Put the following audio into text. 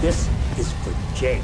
This is for Jake.